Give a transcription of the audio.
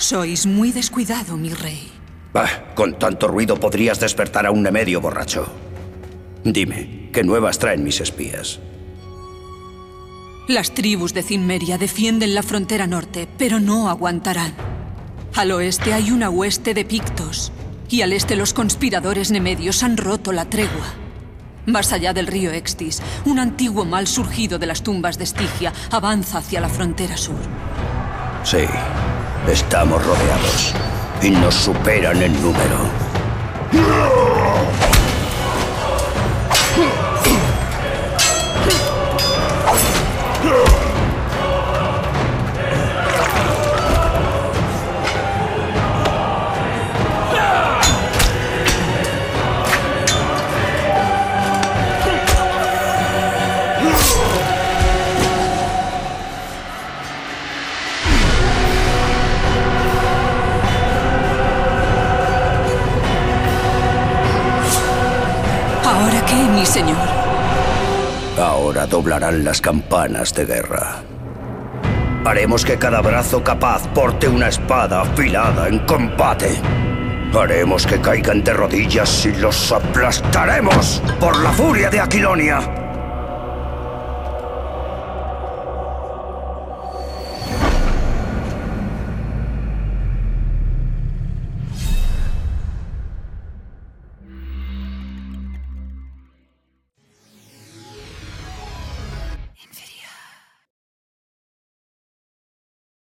Sois muy descuidado, mi rey. Bah, con tanto ruido podrías despertar a un Nemedio borracho. Dime, ¿qué nuevas traen mis espías? Las tribus de Cimmeria defienden la frontera norte, pero no aguantarán. Al oeste hay una hueste de Pictos, y al este los conspiradores nemedios han roto la tregua. Más allá del río Extis, un antiguo mal surgido de las tumbas de Estigia avanza hacia la frontera sur. Sí, estamos rodeados y nos superan en número. ¿Ahora qué, mi señor? Ahora doblarán las campanas de guerra. Haremos que cada brazo capaz porte una espada afilada en combate. Haremos que caigan de rodillas y los aplastaremos por la furia de Aquilonia.